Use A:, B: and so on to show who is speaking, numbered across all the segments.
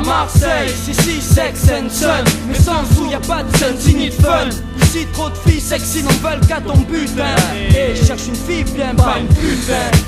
A: Marseille, c'est si sex and sun Mais sans sous y a pas de sun, ni de fun Ici trop de filles sexy n'en veulent qu'à ton butin Et cherche une fille bien, pas une putain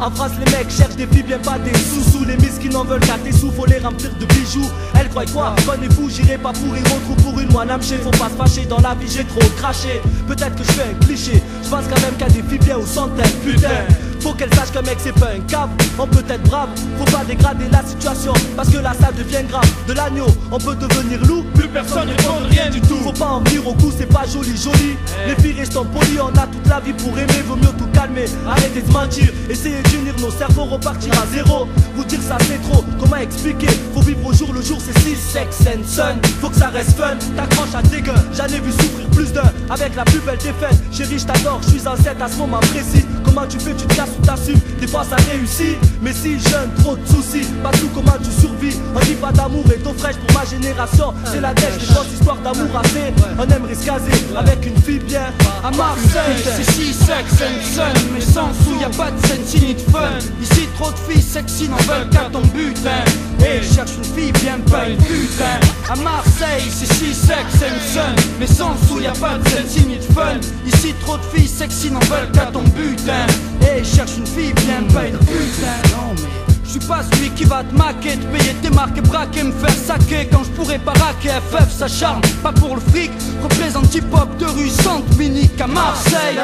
B: en France, les mecs cherchent des filles bien pas des sous-sous. Les miss qui n'en veulent qu'à tes sous, faut les remplir de bijoux. Elle croit quoi? Fou, j'irai pas pour rire au pour une moine chez Faut pas se fâcher dans la vie, j'ai trop craché. Peut-être que je fais un cliché. Je pense quand même qu'à des filles bien aux centaines, putain. Faut qu'elle sache qu'un mec c'est pas un cap On peut être brave, faut pas dégrader la situation Parce que là ça devient grave. De l'agneau, on peut devenir loup.
C: Plus personne ne demande rien du tout.
B: Faut pas en venir au cou, c'est pas joli joli. Eh. Les filles restent polis, on a toute la vie pour aimer. Vaut mieux tout calmer, arrêtez de mentir. Essayez d'unir nos cerveaux, repartir à zéro. Vous dire ça c'est trop, expliquer Faut vivre au jour le jour, c'est si sex and sun Faut que ça reste fun, t'accroches à tes gueux J'en ai vu souffrir plus d'un Avec la plus belle défaite Chérie je t'adore, je suis en 7 à ce moment précis Comment tu fais, tu te casses t'assumes, des fois ça réussit. Mais si jeune, trop de soucis, pas tout comment tu survis. On dit pas d'amour et d'eau fraîche pour ma génération. C'est la tête des grosses histoires d'amour assez. On aime riscaser avec une fille bien.
A: À Marseille, c'est si sex and sun. Mais sans sous, y a pas de scène de fun. Ici, trop de filles sexy n'en veulent qu'à ton butin. Et cherche une fille bien, pas une putain. À Marseille, c'est si sex and sun. Mais sans sous, y a pas de scène ni de fun. Ici, trop de filles sexy n'en veulent qu'à ton butin. Et cherche une fille bien, pas une putain. Non mais je suis pas celui qui va te maquer, te payer tes marques et braquer, me faire quand je pourrais pas raquer FF, ça charme, pas pour le fric, représente hip-hop de rue Sainte Minique à Marseille.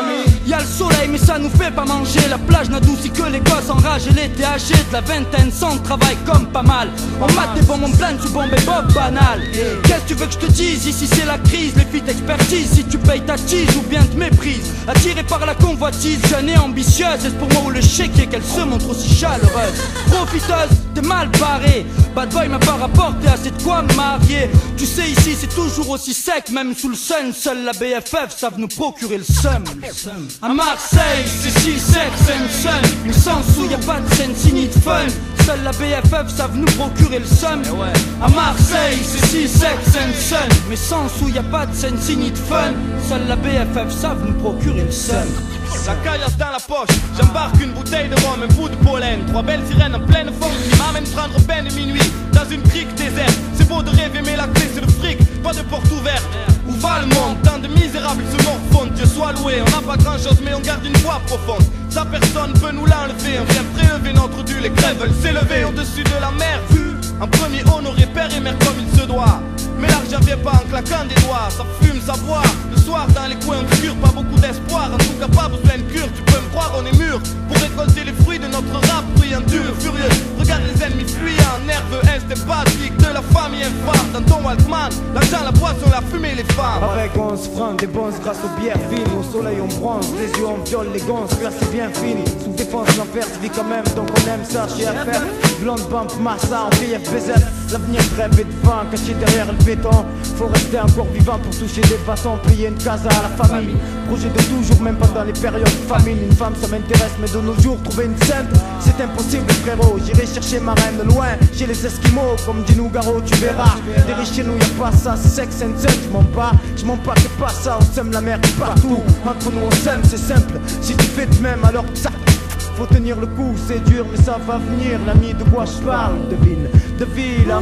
A: Y a le soleil mais ça nous fait pas manger, la plage n'adoucit que les gosses enragés, les THG de la vingtaine sans travail comme pas mal. On mate des bombes en pleine, tu bombes et bob banal. Qu'est-ce que tu veux que je te dise? Ici c'est la crise, les filles t'expertisent, si tu payes ta tige ou bien te méprises. Attirée par la convoitise, jeune et ambitieuse, est pour moi où le chéquier qu'elle se montre aussi chaleureuse? Profiteuse, t'es mal barré. Bad boy m'a pas rapporté assez de quoi me marier. Tu sais, ici c'est toujours aussi sec, même sous le sun. Seule la BFF savent nous procurer le seum. À Marseille, c'est si sec, c'est sun. Mais sans sous, y a pas de scène ni de fun. Seule la BFF savent nous procurer le seum. À Marseille, c'est si sec, c'est sun. Mais sans sous, y a pas de scène ni de fun. Seule la BFF savent nous procurer le seum.
C: La caillasse dans la poche, j'embarque une bouteille de rhum, un bout de pollen. Trois belles sirènes en pleine forme qui m'amènent prendre peine minuit Dans une crique déserte, c'est beau de rêver mais la clé c'est le fric. Pas de porte ouverte, où va le monde? Tant de misérables se morfondent, Dieu soit loué On n'a pas grand chose mais on garde une voix profonde. Sa personne peut nous l'enlever, on vient prélever notre dû. Les crèves veulent s'élever au-dessus de la mer. Vu en premier honoré père et mère comme il se doit mais l'argent vient pas en claquant des doigts, ça fume, ça boit. Le soir dans les coins obscurs, pas beaucoup d'espoir. En tout cas, pas besoin de cure, tu peux me croire, on est mûr pour récolter les fruits de notre rap bruyant, dur, furieux. Regarde les ennemis fuyants, nerveux, basique de la famille infâme. Dans ton Walkman, l'argent, la boisson, la fumée, les femmes.
D: Avec 11 francs, des bons grâce aux bières fines. Au soleil, on bronze, les yeux en viol, les gonzes, là c'est bien fini. Sous défense, l'enfer se vit quand même, donc on aime ça chez FF. Blonde bump, massa, en VFBZ. L'avenir rêve est devant, caché derrière le béton. Faut rester encore vivant pour toucher des bâtons, payer une casa à la famille. Projet de toujours, même pendant les périodes de famine. Une femme, ça m'intéresse, mais de nos jours, trouver une sainte, c'est impossible, frérot. J'irai chercher ma reine loin, chez les Esquimaux, comme dit Nougaro, tu verras. Des riches chez nous, y'a pas ça, sex and sun, j'm'en pas, j'm'en pas, c'est pas ça, on sème la mer partout. Entre nous, on s'aime, c'est simple. Si tu fais de même, alors ça. Faut tenir le coup, c'est dur, mais ça va venir. L'ami, de quoi je parle Devine, de ville,